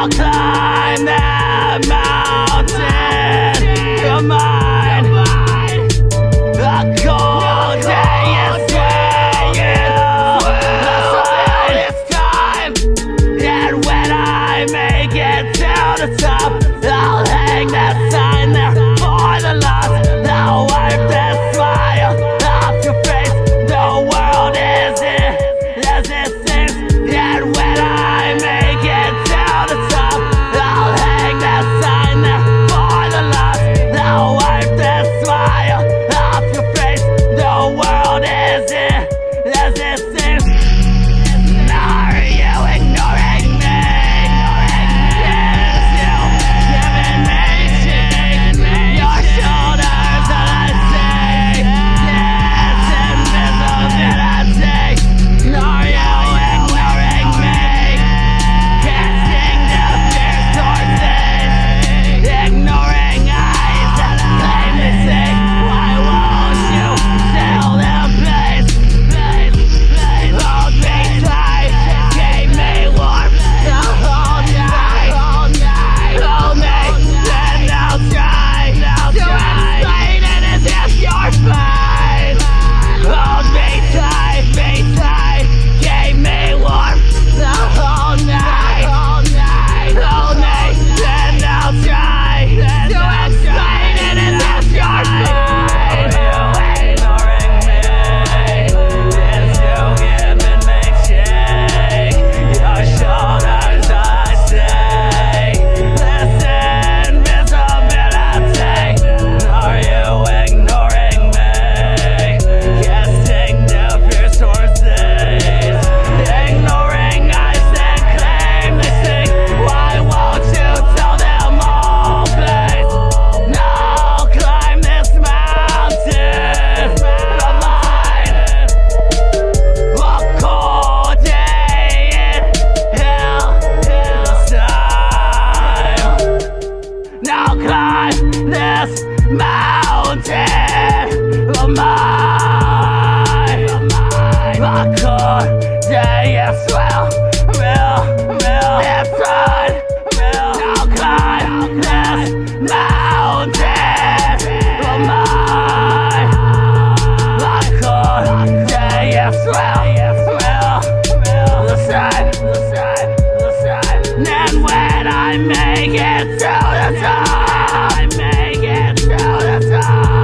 I'll climb that mountain. Come on. The cold day is It's time. And when I make it to the top, I'll That's it. my, my car day is well, real, real, it's mountain, oh my, my car day is well, real, listen, and when make it to the top, I make it to the top.